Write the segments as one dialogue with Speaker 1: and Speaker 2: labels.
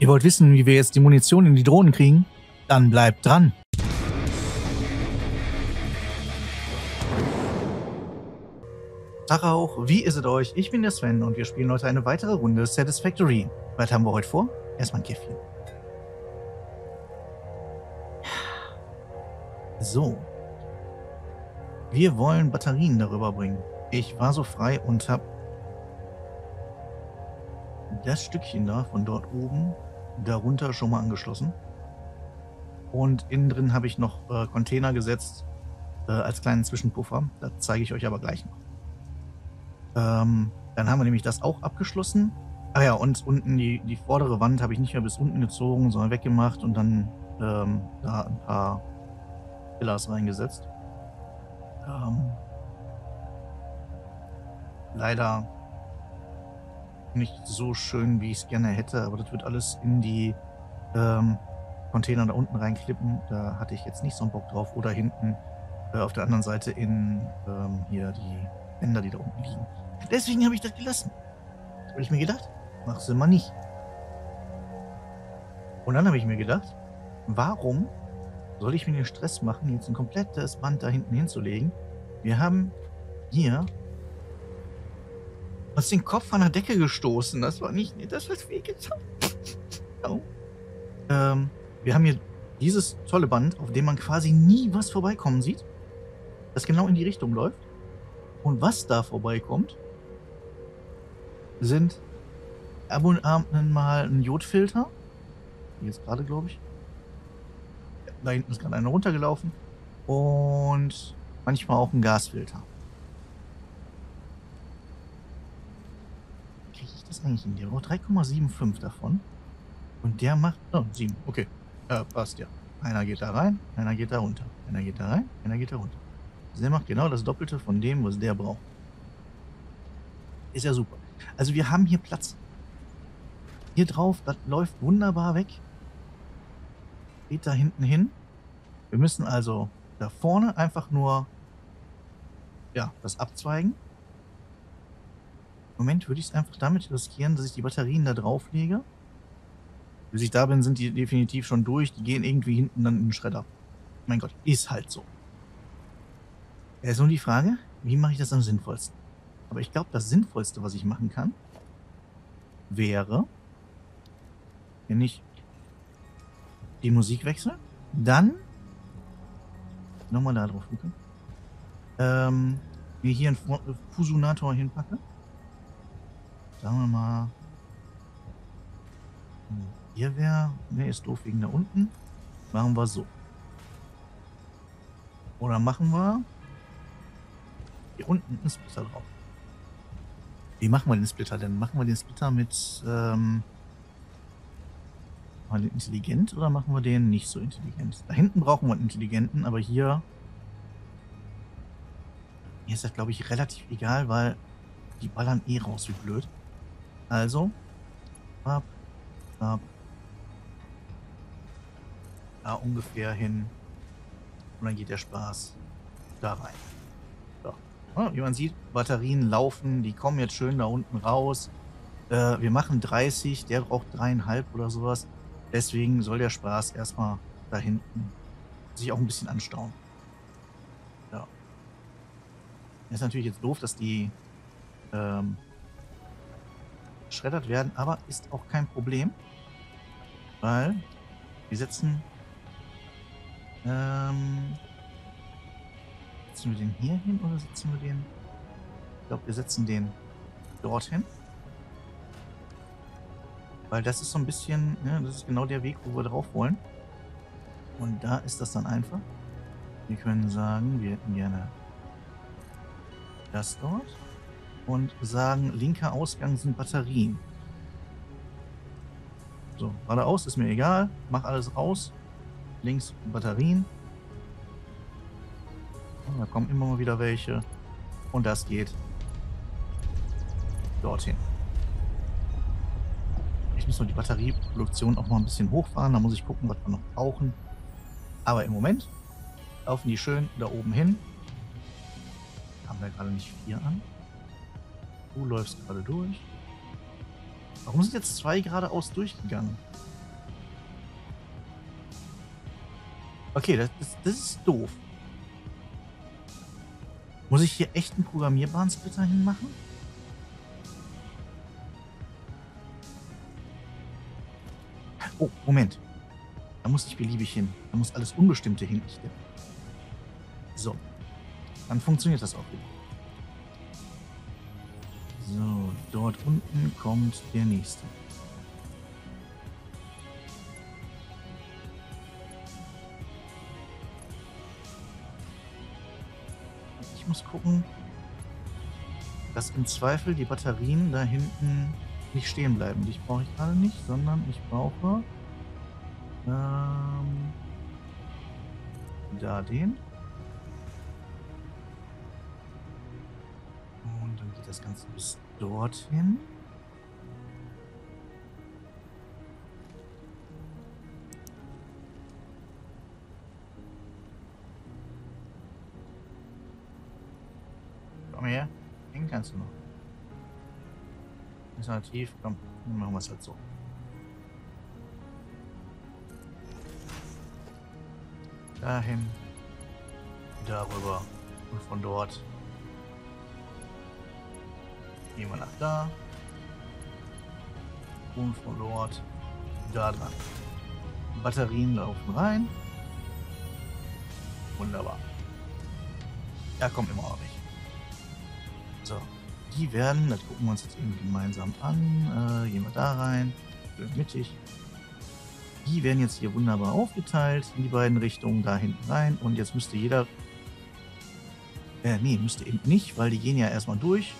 Speaker 1: Ihr wollt wissen, wie wir jetzt die Munition in die Drohnen kriegen? Dann bleibt dran. Tag auch, wie ist es euch? Ich bin der Sven und wir spielen heute eine weitere Runde Satisfactory. Was haben wir heute vor? Erstmal ein Käffchen. So. Wir wollen Batterien darüber bringen. Ich war so frei und habe das Stückchen da von dort oben darunter schon mal angeschlossen. Und innen drin habe ich noch äh, Container gesetzt äh, als kleinen Zwischenpuffer. Das zeige ich euch aber gleich noch. Ähm, dann haben wir nämlich das auch abgeschlossen. Ah ja, und unten die, die vordere Wand habe ich nicht mehr bis unten gezogen, sondern weggemacht und dann ähm, da ein paar Pillars reingesetzt. Ähm, leider nicht so schön, wie ich es gerne hätte, aber das wird alles in die ähm, Container da unten reinklippen. Da hatte ich jetzt nicht so einen Bock drauf. Oder hinten äh, auf der anderen Seite in ähm, hier die Bänder, die da unten liegen. Deswegen habe ich das gelassen. Habe ich mir gedacht, mach sie mal nicht. Und dann habe ich mir gedacht, warum soll ich mir den Stress machen, jetzt ein komplettes Band da hinten hinzulegen? Wir haben hier uns den Kopf an der Decke gestoßen. Das war nicht, das hat wehgetan. oh. ähm, wir haben hier dieses tolle Band, auf dem man quasi nie was vorbeikommen sieht, das genau in die Richtung läuft. Und was da vorbeikommt, sind ab und an mal ein Jodfilter. Jetzt gerade, glaube ich. Da hinten ist gerade einer runtergelaufen. Und manchmal auch ein Gasfilter. Das eigentlich in der Woche? 3,75 davon. Und der macht. Oh, 7. Okay. Ja, passt ja. Einer geht da rein, einer geht da runter. Einer geht da rein, einer geht da runter. Der macht genau das Doppelte von dem, was der braucht. Ist ja super. Also wir haben hier Platz. Hier drauf, das läuft wunderbar weg. Geht da hinten hin. Wir müssen also da vorne einfach nur ja, das abzweigen. Moment würde ich es einfach damit riskieren, dass ich die Batterien da drauf lege. Bis ich da bin, sind die definitiv schon durch. Die gehen irgendwie hinten dann in den Schredder. Mein Gott, ist halt so. Ja, ist nur die Frage, wie mache ich das am sinnvollsten? Aber ich glaube, das Sinnvollste, was ich machen kann, wäre, wenn ich die Musik wechsle, dann nochmal da drauf drücke, ähm, mir hier einen Fusionator hinpacke. Sagen wir mal, hier wäre, ne, ist doof wegen da unten. Machen wir so. Oder machen wir hier unten einen Splitter drauf. Wie machen wir den Splitter denn? Machen wir den Splitter mit ähm, mal intelligent oder machen wir den nicht so intelligent? Da hinten brauchen wir einen intelligenten, aber hier, hier ist das, glaube ich, relativ egal, weil die ballern eh raus wie blöd. Also, ab, ab, da ungefähr hin und dann geht der Spaß da rein. Ja, wie man sieht, Batterien laufen, die kommen jetzt schön da unten raus. Äh, wir machen 30, der braucht dreieinhalb oder sowas. Deswegen soll der Spaß erstmal da hinten sich auch ein bisschen anstauen. Ja. Ist natürlich jetzt doof, dass die ähm, geschreddert werden, aber ist auch kein Problem. Weil wir setzen ähm, Setzen wir den hier hin oder setzen wir den... Ich glaube, wir setzen den dorthin. Weil das ist so ein bisschen, ja, das ist genau der Weg, wo wir drauf wollen. Und da ist das dann einfach. Wir können sagen, wir hätten gerne das dort. Und sagen, linker Ausgang sind Batterien. So, geradeaus ist mir egal. Mach alles raus. Links Batterien. Da kommen immer mal wieder welche. Und das geht dorthin. Ich muss noch die Batterieproduktion auch mal ein bisschen hochfahren. Da muss ich gucken, was wir noch brauchen. Aber im Moment laufen die schön da oben hin. Haben wir gerade nicht vier an. Du läufst gerade durch. Warum sind jetzt zwei geradeaus durchgegangen? Okay, das, das, das ist doof. Muss ich hier echt einen programmierbaren Splitter hinmachen? Oh, Moment. Da muss ich beliebig hin. Da muss alles Unbestimmte hin. So. Dann funktioniert das auch wieder. So, dort unten kommt der nächste. Ich muss gucken, dass im Zweifel die Batterien da hinten nicht stehen bleiben. Die brauche ich gerade nicht, sondern ich brauche ähm, da den. Das Ganze bis dorthin. Komm her, den kannst du noch. Alternativ, komm, machen wir es halt so. Dahin, darüber und von dort gehen wir nach da und von dort da dran. Batterien laufen rein. Wunderbar. Da kommt immer nicht. So, die werden, das gucken wir uns jetzt eben gemeinsam an. Äh, gehen wir da rein, schön mittig. Die werden jetzt hier wunderbar aufgeteilt in die beiden Richtungen, da hinten rein. Und jetzt müsste jeder. Äh, nee, müsste eben nicht, weil die gehen ja erstmal durch.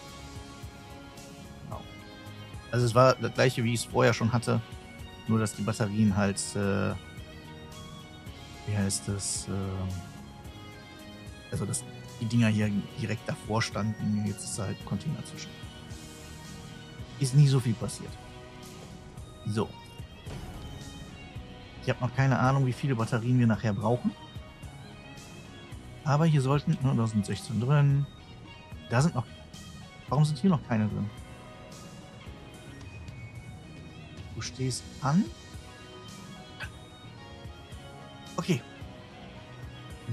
Speaker 1: Also es war das gleiche, wie ich es vorher schon hatte. Nur, dass die Batterien halt. Äh, wie heißt das? Äh, also, dass die Dinger hier direkt davor standen. Jetzt ist halt Container zwischen. Ist nie so viel passiert. So. Ich habe noch keine Ahnung, wie viele Batterien wir nachher brauchen. Aber hier sollten, ne, da sind 16 drin. Da sind noch. Warum sind hier noch keine drin? Du stehst an. Okay.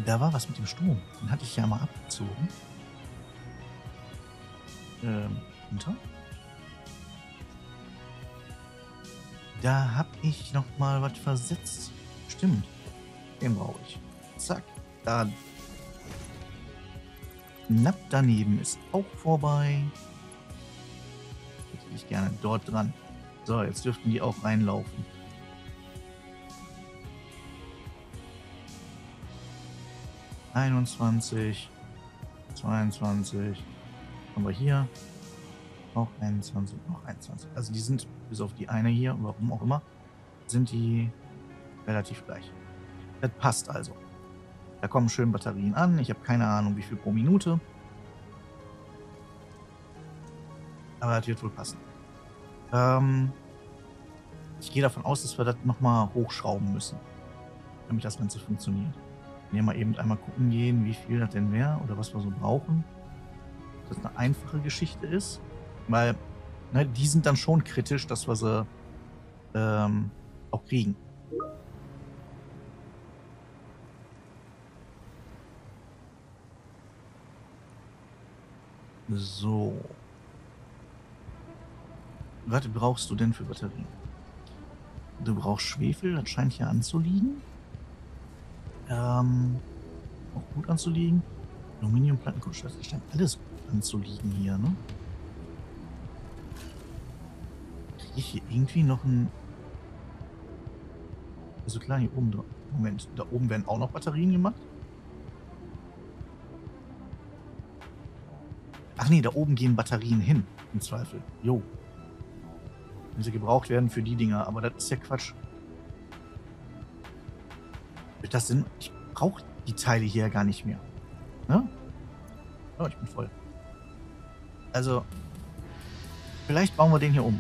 Speaker 1: Da war was mit dem Strom. Den hatte ich ja mal abgezogen. Ähm, unter. Da habe ich noch mal was versetzt. Stimmt. Den brauche ich. Zack. Da. Knapp daneben ist auch vorbei. Hätte ich gerne dort dran. So, jetzt dürften die auch reinlaufen. Einundzwanzig, zweiundzwanzig. Haben wir hier. Auch 21, noch 21. Also die sind, bis auf die eine hier, warum auch immer, sind die relativ gleich. Das passt also. Da kommen schön Batterien an. Ich habe keine Ahnung, wie viel pro Minute. Aber das wird wohl passen. Ähm, ich gehe davon aus, dass wir das nochmal hochschrauben müssen, damit das Ganze funktioniert. Wir mal eben einmal gucken gehen, wie viel das denn wäre oder was wir so brauchen. Dass das eine einfache Geschichte ist. Weil ne, die sind dann schon kritisch, dass wir sie ähm, auch kriegen. So. Was brauchst du denn für Batterien? Du brauchst Schwefel, das scheint hier anzuliegen. Ähm, auch gut anzuliegen. Aluminiumplatten, Kunststoff, das scheint alles gut anzuliegen hier, ne? Kriege ich hier irgendwie noch ein... Also klar, hier oben. Moment, da oben werden auch noch Batterien gemacht? Ach nee, da oben gehen Batterien hin, im Zweifel. Jo. Wenn sie gebraucht werden für die Dinger, aber das ist ja Quatsch. Das Sinn? Ich brauche die Teile hier gar nicht mehr. Ne? Oh, ich bin voll. Also, vielleicht bauen wir den hier um.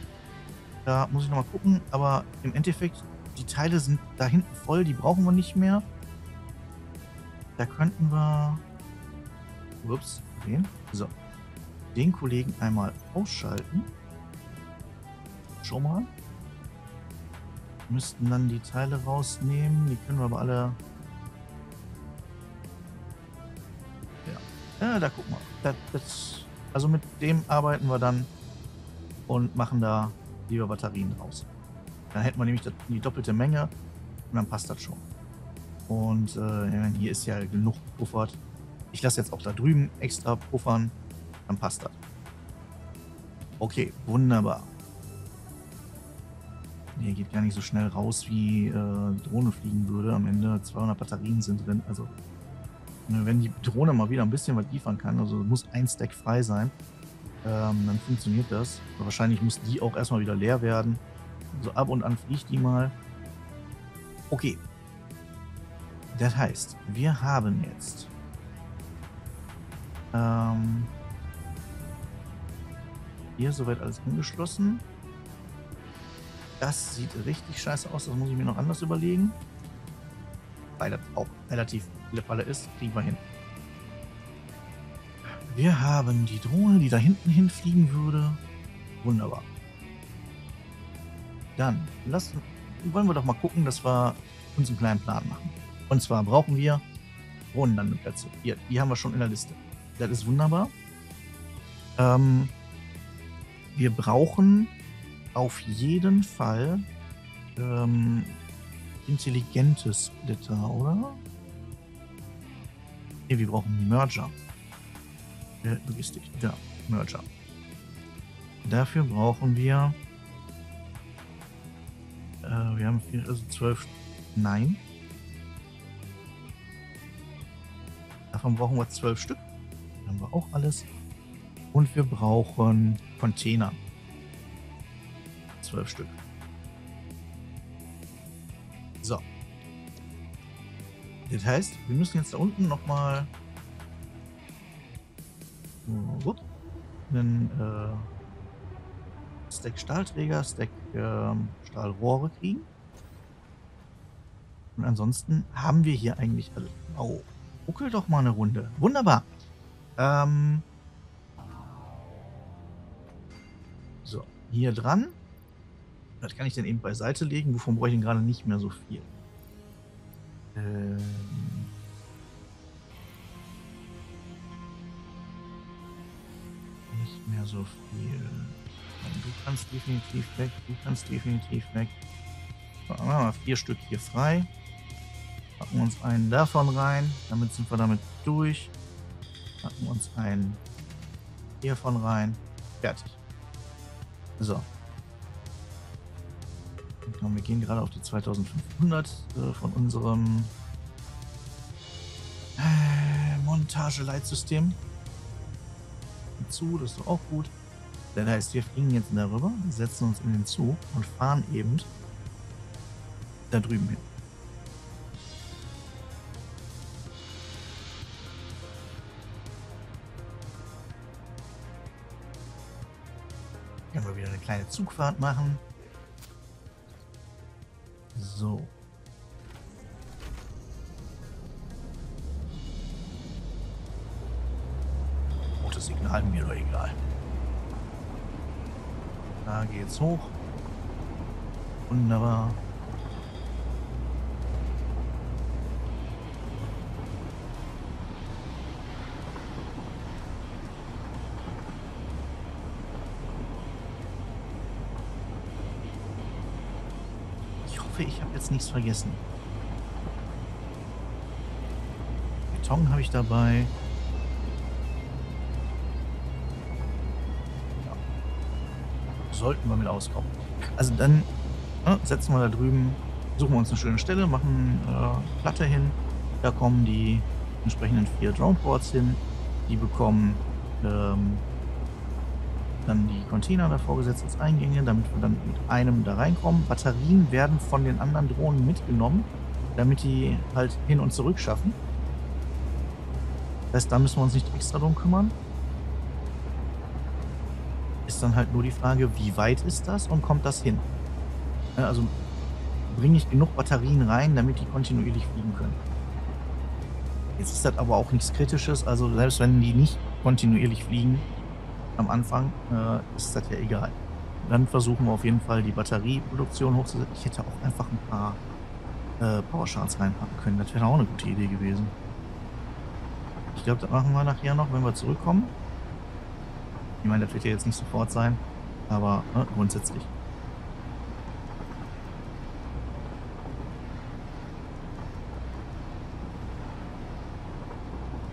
Speaker 1: Da muss ich nochmal gucken, aber im Endeffekt, die Teile sind da hinten voll, die brauchen wir nicht mehr. Da könnten wir... Ups, den. So. Den Kollegen einmal ausschalten. Schon mal. Müssten dann die Teile rausnehmen. Die können wir aber alle... Ja, ja da gucken wir. Das, das, also mit dem arbeiten wir dann und machen da lieber Batterien raus. Dann hätten wir nämlich die doppelte Menge und dann passt das schon. Und äh, hier ist ja genug gepuffert. Ich lasse jetzt auch da drüben extra puffern. Dann passt das. Okay, wunderbar. Nee, geht gar nicht so schnell raus, wie äh, Drohne fliegen würde. Am Ende 200 Batterien sind drin. Also, ne, wenn die Drohne mal wieder ein bisschen was liefern kann, also muss ein Stack frei sein, ähm, dann funktioniert das. Wahrscheinlich muss die auch erstmal wieder leer werden. So ab und an fliegt die mal. Okay. Das heißt, wir haben jetzt ähm, hier soweit alles angeschlossen. Das sieht richtig scheiße aus. Das muss ich mir noch anders überlegen. Weil das auch relativ viele Falle ist. Kriegen wir hin. Wir haben die Drohne, die da hinten hinfliegen würde. Wunderbar. Dann lassen, wollen wir doch mal gucken, dass wir uns einen kleinen Plan machen. Und zwar brauchen wir Drohnenlandeplätze. Hier, die haben wir schon in der Liste. Das ist wunderbar. Ähm, wir brauchen auf jeden Fall ähm, intelligente Splitter, oder? Ne, wir brauchen Merger. Äh, Logistik, ja, Merger. Dafür brauchen wir. Äh, wir haben vier, also zwölf. Nein. Davon brauchen wir zwölf Stück. Dann haben wir auch alles. Und wir brauchen Container. Zwölf Stück. So. Das heißt, wir müssen jetzt da unten nochmal einen äh, Stack Stahlträger, Stack äh, Stahlrohre kriegen. Und ansonsten haben wir hier eigentlich alle. Oh, ruckel doch mal eine Runde. Wunderbar. Ähm, hier dran. Das kann ich dann eben beiseite legen. Wovon brauche ich denn gerade nicht mehr so viel? Ähm nicht mehr so viel. Du kannst definitiv weg. Du kannst definitiv weg. Machen wir mal vier Stück hier frei. Packen uns einen davon rein. Damit sind wir damit durch. Packen uns einen hiervon rein. Fertig. So. Wir gehen gerade auf die 2500 äh, von unserem äh, Montageleitsystem zu. Das ist doch auch gut. Das heißt, wir fliegen jetzt darüber, setzen uns in den Zug und fahren eben da drüben hin. Können wir wieder eine kleine Zugfahrt machen. So. Rotes Signal, mir doch egal. Da geht's hoch. Wunderbar. Hoffe, ich habe jetzt nichts vergessen. Beton habe ich dabei. Ja. Sollten wir mit auskommen. Also dann ja, setzen wir da drüben, suchen wir uns eine schöne Stelle, machen äh, Platte hin. Da kommen die entsprechenden vier Droneports hin. Die bekommen ähm, dann die Container davor gesetzt als Eingänge, damit wir dann mit einem da reinkommen. Batterien werden von den anderen Drohnen mitgenommen, damit die halt hin und zurück schaffen. Das heißt, da müssen wir uns nicht extra drum kümmern. Ist dann halt nur die Frage, wie weit ist das und kommt das hin? Also bringe ich genug Batterien rein, damit die kontinuierlich fliegen können. Jetzt ist das aber auch nichts Kritisches, also selbst wenn die nicht kontinuierlich fliegen, am Anfang, äh, ist das ja egal. dann versuchen wir auf jeden Fall die Batterieproduktion hochzusetzen. Ich hätte auch einfach ein paar äh, Power Shards reinpacken können. Das wäre auch eine gute Idee gewesen. Ich glaube, das machen wir nachher noch, wenn wir zurückkommen. Ich meine, das wird ja jetzt nicht sofort sein, aber ne, grundsätzlich.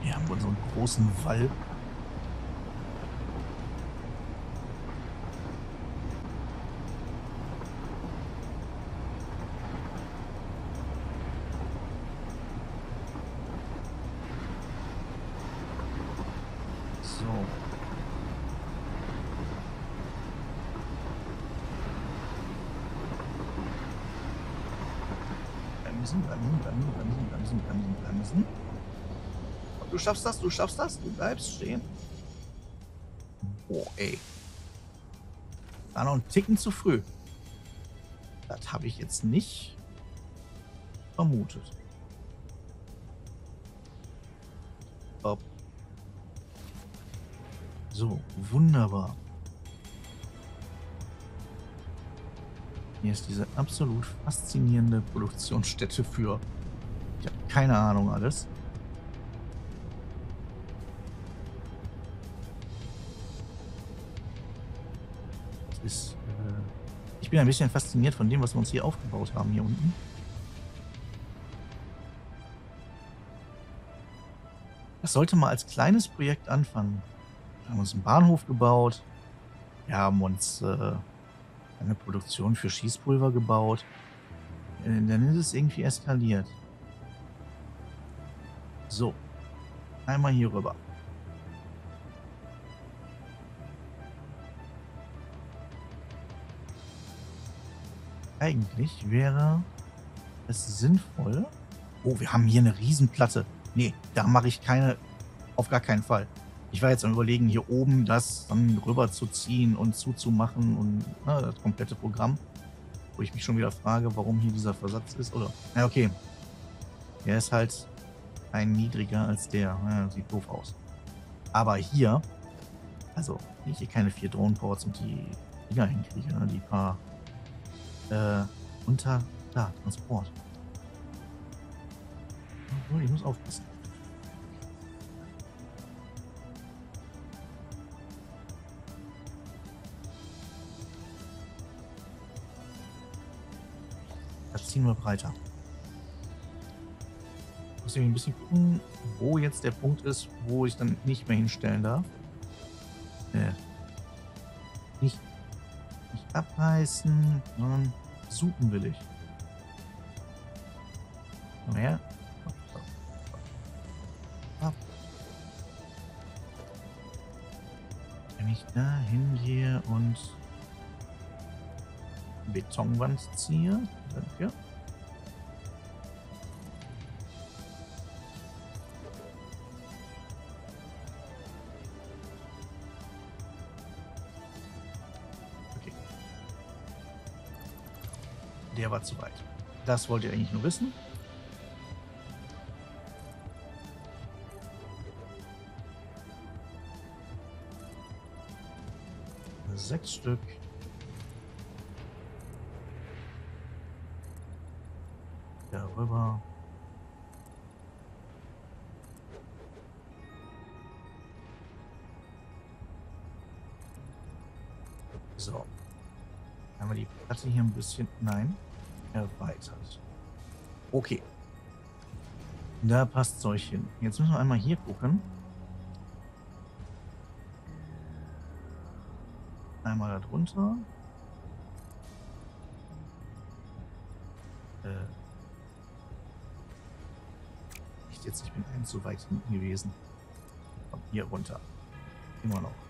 Speaker 1: Wir haben wohl so einen großen Wall bremsen, bremsen, bremsen, bremsen, bremsen, bremsen, bremsen. Du schaffst das, du schaffst das, du bleibst stehen. Boah, ey. War noch ein Ticken zu früh. Das habe ich jetzt nicht vermutet. So, wunderbar. Hier ist diese absolut faszinierende Produktionsstätte für, ich habe keine Ahnung alles. Das ist, äh, ich bin ein bisschen fasziniert von dem, was wir uns hier aufgebaut haben hier unten. Das sollte mal als kleines Projekt anfangen. Wir haben uns einen Bahnhof gebaut. Wir haben uns äh, eine Produktion für Schießpulver gebaut. Äh, dann ist es irgendwie eskaliert. So. Einmal hier rüber. Eigentlich wäre es sinnvoll. Oh, wir haben hier eine Riesenplatte. Nee, da mache ich keine. Auf gar keinen Fall. Ich war jetzt am überlegen, hier oben das dann rüber zu ziehen und zuzumachen und na, ne, das komplette Programm. Wo ich mich schon wieder frage, warum hier dieser Versatz ist. Oder, na okay. Der ist halt ein niedriger als der. Ja, sieht doof aus. Aber hier, also, ich hier keine vier Drohnenports und die Dinger hinkriege, ne, die paar äh, unter, da, Transport. Ich muss aufpassen. Ziehen wir breiter. Ich muss ein bisschen gucken, wo jetzt der Punkt ist, wo ich dann nicht mehr hinstellen darf. Äh, nicht, nicht abreißen, sondern suchen will ich. Komm her. Wenn ich da hingehe und Betonwand ziehe, danke. War zu weit. Das wollt ihr eigentlich nur wissen. Sechs Stück. Darüber. So. Haben wir die Platte hier ein bisschen... Nein erweitert. Okay. Da passt Zeug hin. Jetzt müssen wir einmal hier gucken. Einmal darunter. Äh. Nicht jetzt, ich bin ein zu weit hinten gewesen. Komm, hier runter. Immer noch.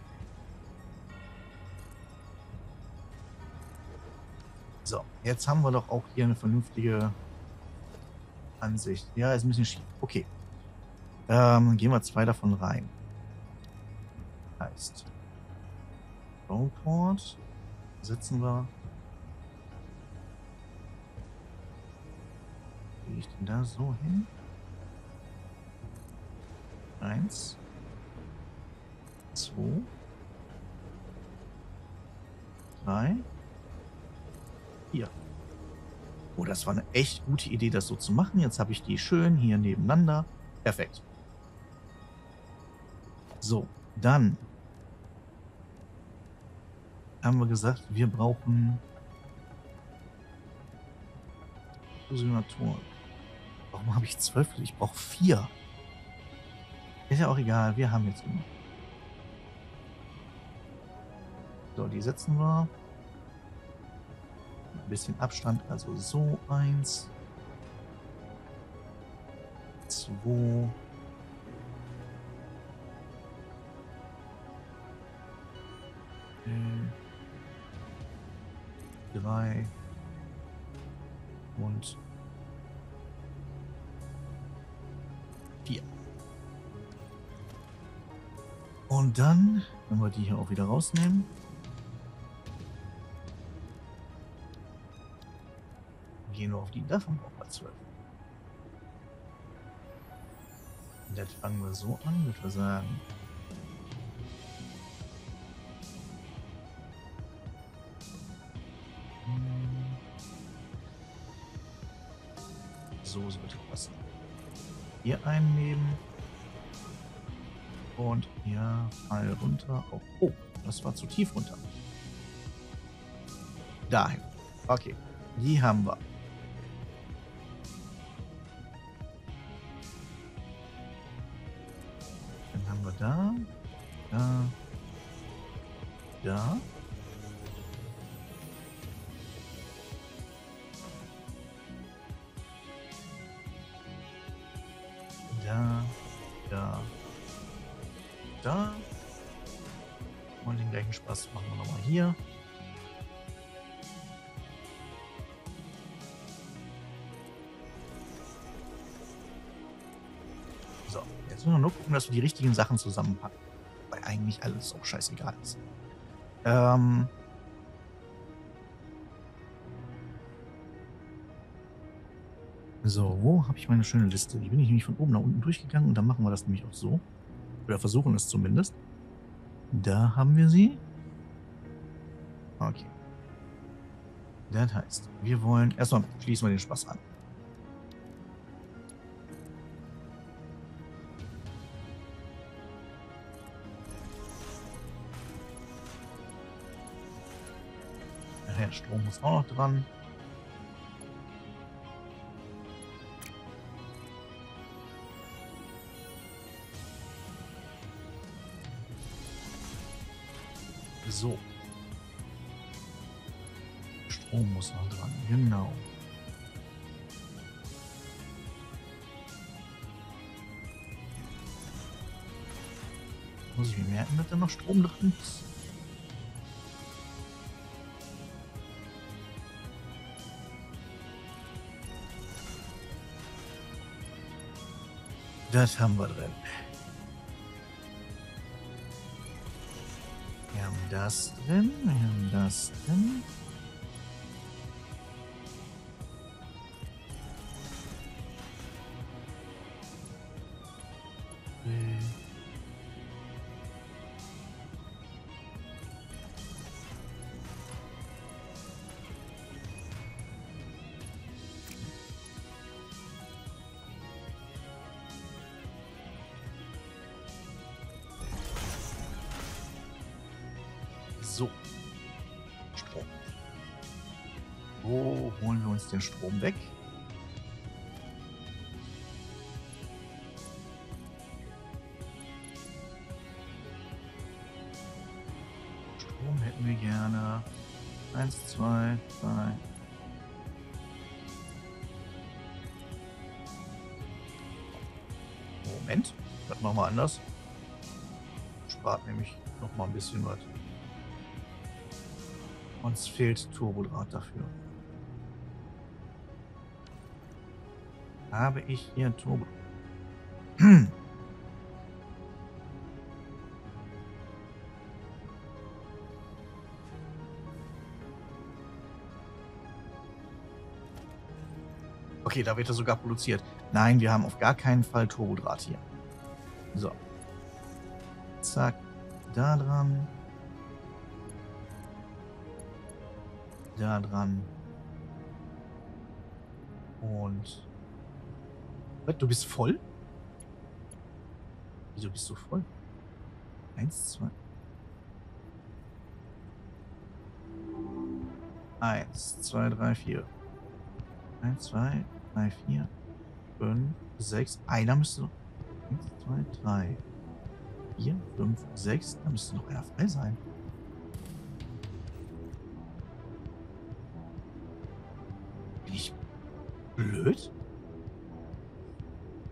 Speaker 1: Jetzt haben wir doch auch hier eine vernünftige Ansicht. Ja, ist ein bisschen schief. Okay. Ähm, gehen wir zwei davon rein. Heißt. Rollport. Setzen wir. Wie ich denn da so hin? Eins. Zwei. drei, vier. Oh, das war eine echt gute Idee, das so zu machen. Jetzt habe ich die schön hier nebeneinander. Perfekt. So, dann haben wir gesagt, wir brauchen Fusionatoren. Warum habe ich zwölf? Ich brauche vier. Ist ja auch egal, wir haben jetzt genug. So, die setzen wir. Bisschen Abstand, also so eins. Zwei. Drei. Und vier. Und dann, wenn wir die hier auch wieder rausnehmen, die. Davon brauchen wir zwölf. Und jetzt fangen wir so an, dass wir sagen, so sollte passen. Hier einnehmen. Und hier Fall runter. Oh, oh, das war zu tief runter. Dahin. Okay, die haben wir. Da, da, da. Da, da, da. Und den gleichen Spaß machen wir nochmal hier. Müssen wir nur gucken, dass wir die richtigen Sachen zusammenpacken. Weil eigentlich alles auch scheißegal ist. Ähm. So, wo habe ich meine schöne Liste? Die bin ich nämlich von oben nach unten durchgegangen und dann machen wir das nämlich auch so. Oder versuchen es zumindest. Da haben wir sie. Okay. Das heißt, wir wollen. Erstmal schließen wir den Spaß an. Nachher Strom muss auch noch dran. So. Strom muss noch dran, genau. Muss ich mir merken, dass da noch Strom drin ist? Das haben wir drin. Wir haben das drin, wir haben das drin. So. Strom. Wo holen wir uns den Strom weg? Strom hätten wir gerne. Eins, zwei, drei. Moment, das machen wir anders. Spart nämlich noch mal ein bisschen was. Uns fehlt Turbodraht dafür. Habe ich hier Turbo? Okay, da wird er sogar produziert. Nein, wir haben auf gar keinen Fall Turbodraht hier. So. Zack. Da dran. Da dran. Und. Du bist voll? Wieso bist du voll? Eins, zwei. Eins, zwei, drei, vier. Eins, zwei, drei, vier, fünf, sechs. Einer müsste noch. Eins, zwei, drei, vier, fünf, sechs. Da müsste noch einer frei sein. Blöd?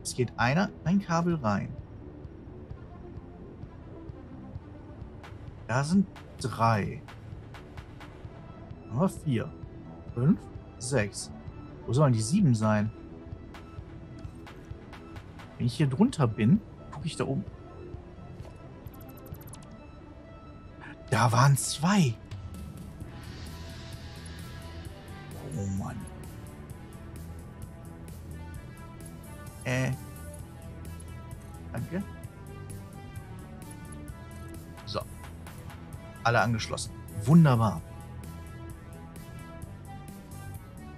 Speaker 1: Es geht einer, ein Kabel rein. Da sind drei. Aber vier. Fünf, sechs. Wo sollen die sieben sein? Wenn ich hier drunter bin, gucke ich da oben. Da waren zwei. Alle angeschlossen. Wunderbar.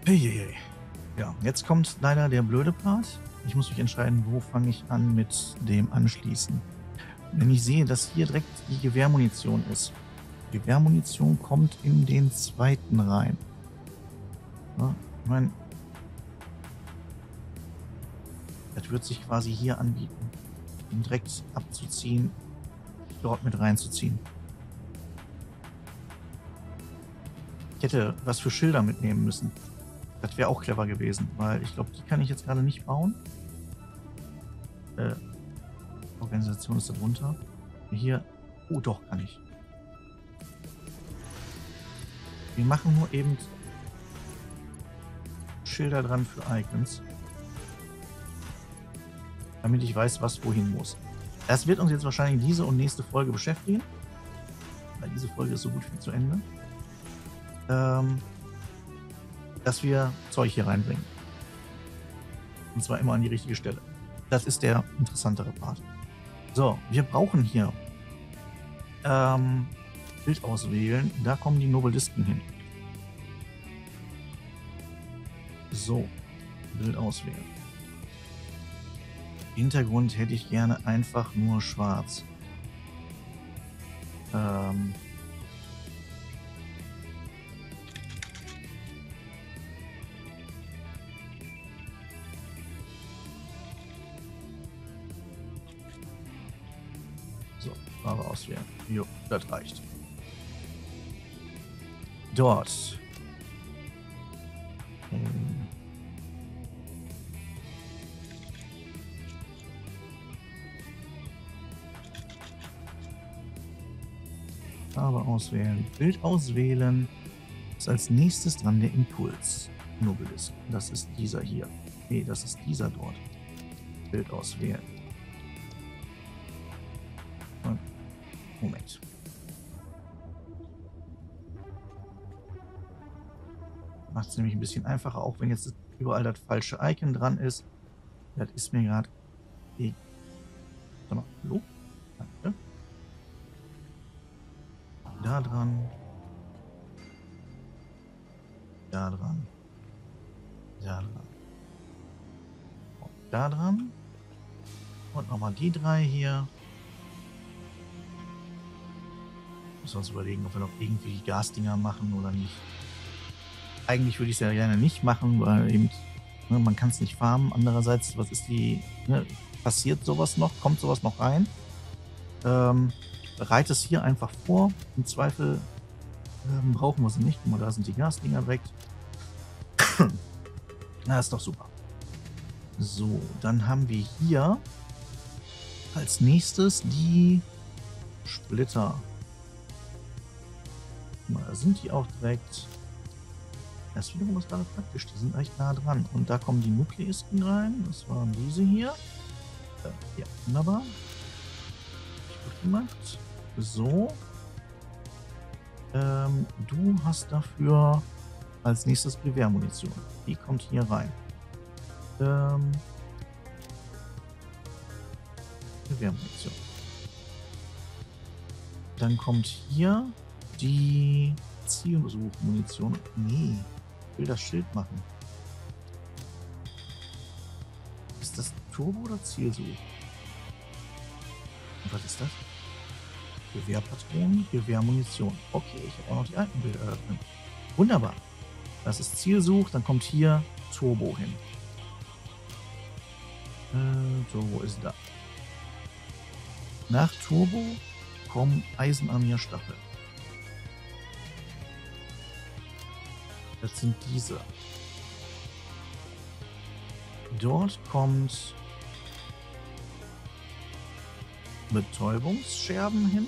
Speaker 1: Heieiei. Ja, jetzt kommt leider der blöde Part. Ich muss mich entscheiden, wo fange ich an mit dem Anschließen. Wenn ich sehe, dass hier direkt die Gewehrmunition ist. Die Gewehrmunition kommt in den zweiten rein. Ja, ich meine, das wird sich quasi hier anbieten, ihn direkt abzuziehen, dort mit reinzuziehen. Ich hätte was für Schilder mitnehmen müssen. Das wäre auch clever gewesen, weil ich glaube, die kann ich jetzt gerade nicht bauen. Äh, Organisation ist da drunter. Hier. Oh, doch, kann ich. Wir machen nur eben Schilder dran für Icons. Damit ich weiß, was wohin muss. Das wird uns jetzt wahrscheinlich diese und nächste Folge beschäftigen. Weil diese Folge ist so gut wie zu Ende. Ähm, dass wir Zeug hier reinbringen. Und zwar immer an die richtige Stelle. Das ist der interessantere Part. So, wir brauchen hier ähm, Bild auswählen. Da kommen die Nobelisten hin. So, Bild auswählen. Hintergrund hätte ich gerne einfach nur schwarz. Ähm, Farbe auswählen. Jo, das reicht. Dort. Hm. Farbe auswählen. Bild auswählen. Ist als nächstes dran der Impuls. Nobelist. Das ist dieser hier. Nee, das ist dieser dort. Bild auswählen. Nämlich ein bisschen einfacher, auch wenn jetzt überall das falsche Icon dran ist. Das ist mir gerade... Sag mal, hallo? Danke. Da dran. Da dran. Da dran. Und da dran. Und nochmal die drei hier. Müssen wir uns überlegen, ob wir noch irgendwie Gasdinger machen oder nicht. Eigentlich würde ich es ja gerne nicht machen, weil eben, ne, man kann es nicht farmen. Andererseits, was ist die, ne, passiert sowas noch? Kommt sowas noch rein? Ähm, bereit es hier einfach vor. Im Zweifel ähm, brauchen wir sie nicht. Guck mal, da sind die Gasdinger weg. Na, ist doch super. So, dann haben wir hier als nächstes die Splitter mal, da sind die auch direkt. Das ist wiederum was gerade praktisch. Die sind echt nah dran. Und da kommen die Nukleisten rein. Das waren diese hier. Äh, ja, wunderbar. Gut gemacht. So. Ähm, du hast dafür als nächstes Gewehrmunition. Die kommt hier rein. Ähm, Gewehrmunition. Dann kommt hier die Zielsuch, Munition. Nee, will das Schild machen. Ist das Turbo oder Zielsuch? Und was ist das? Gewehrpatronen, Gewehrmunition. Okay, ich habe auch noch die alten Bilder drin. Wunderbar. Das ist Zielsuch, dann kommt hier Turbo hin. Äh, Turbo ist da. Nach Turbo kommen Eisenarmierstachel. Das sind diese. Dort kommt Betäubungsscherben hin.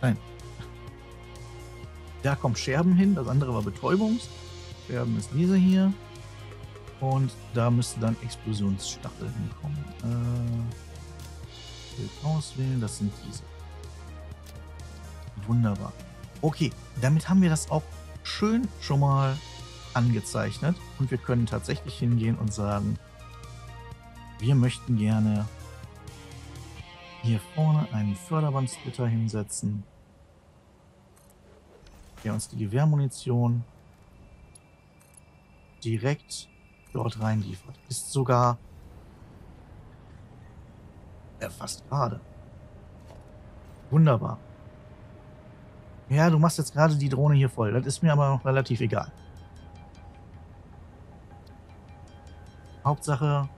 Speaker 1: Nein. Da kommen Scherben hin, das andere war Betäubungs. Scherben ist diese hier. Und da müsste dann Explosionsstachel hinkommen. Äh, auswählen, das sind diese. Wunderbar. Okay, damit haben wir das auch schön schon mal angezeichnet. Und wir können tatsächlich hingehen und sagen, wir möchten gerne hier vorne einen Förderbandsplitter hinsetzen, der uns die Gewehrmunition direkt dort reinliefert. Ist sogar ja, fast gerade. Wunderbar. Ja, du machst jetzt gerade die Drohne hier voll. Das ist mir aber noch relativ egal. Hauptsache,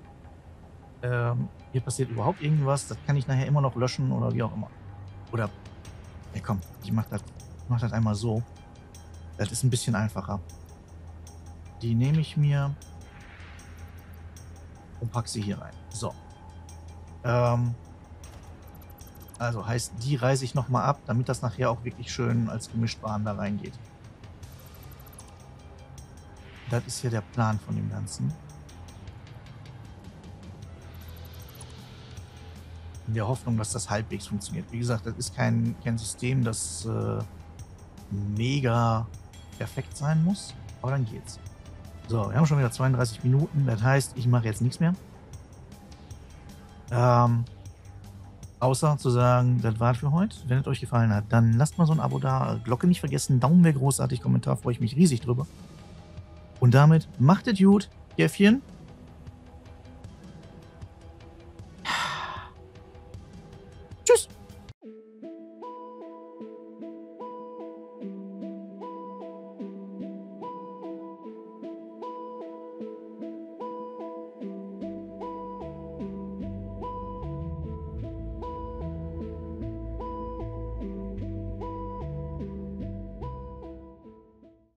Speaker 1: ähm, hier passiert überhaupt irgendwas, das kann ich nachher immer noch löschen oder wie auch immer. Oder, ja komm, ich mach das, mach das einmal so. Das ist ein bisschen einfacher. Die nehme ich mir und pack sie hier rein. So. Ähm, also heißt, die reiße ich nochmal ab, damit das nachher auch wirklich schön als Gemischtwaren da reingeht. Das ist hier der Plan von dem Ganzen. in der Hoffnung, dass das halbwegs funktioniert. Wie gesagt, das ist kein, kein System, das äh, mega perfekt sein muss, aber dann geht's. So, wir haben schon wieder 32 Minuten, das heißt, ich mache jetzt nichts mehr. Ähm, außer zu sagen, das war's für heute. Wenn es euch gefallen hat, dann lasst mal so ein Abo da, Glocke nicht vergessen, Daumen wäre großartig, Kommentar freue ich mich riesig drüber. Und damit macht es gut, Jäffchen.